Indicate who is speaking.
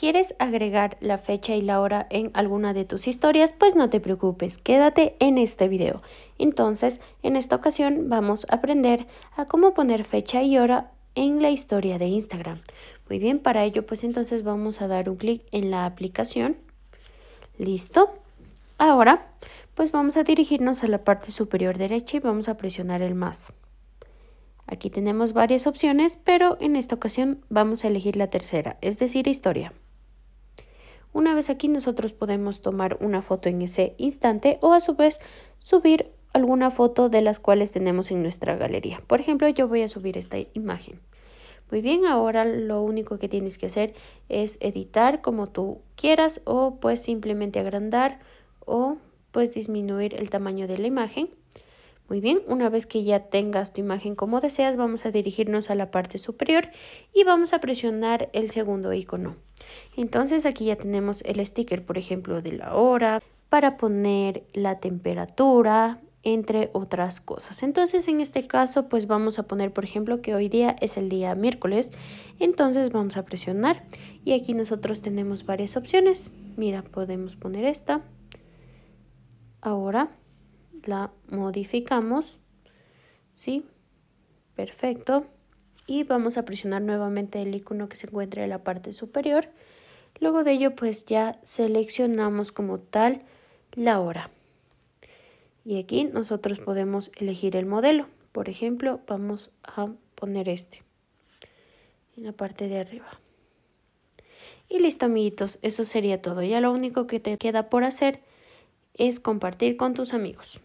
Speaker 1: ¿Quieres agregar la fecha y la hora en alguna de tus historias? Pues no te preocupes, quédate en este video. Entonces, en esta ocasión vamos a aprender a cómo poner fecha y hora en la historia de Instagram. Muy bien, para ello pues entonces vamos a dar un clic en la aplicación. Listo. Ahora pues vamos a dirigirnos a la parte superior derecha y vamos a presionar el más. Aquí tenemos varias opciones, pero en esta ocasión vamos a elegir la tercera, es decir, historia. Una vez aquí nosotros podemos tomar una foto en ese instante o a su vez subir alguna foto de las cuales tenemos en nuestra galería. Por ejemplo, yo voy a subir esta imagen. Muy bien, ahora lo único que tienes que hacer es editar como tú quieras o pues simplemente agrandar o pues disminuir el tamaño de la imagen. Muy bien, una vez que ya tengas tu imagen como deseas, vamos a dirigirnos a la parte superior y vamos a presionar el segundo icono. Entonces aquí ya tenemos el sticker, por ejemplo, de la hora, para poner la temperatura, entre otras cosas. Entonces, en este caso, pues vamos a poner, por ejemplo, que hoy día es el día miércoles. Entonces vamos a presionar y aquí nosotros tenemos varias opciones. Mira, podemos poner esta. Ahora la modificamos. ¿Sí? Perfecto. Y vamos a presionar nuevamente el icono que se encuentra en la parte superior. Luego de ello, pues ya seleccionamos como tal la hora. Y aquí nosotros podemos elegir el modelo. Por ejemplo, vamos a poner este en la parte de arriba. Y listo amiguitos, eso sería todo. Ya lo único que te queda por hacer es compartir con tus amigos.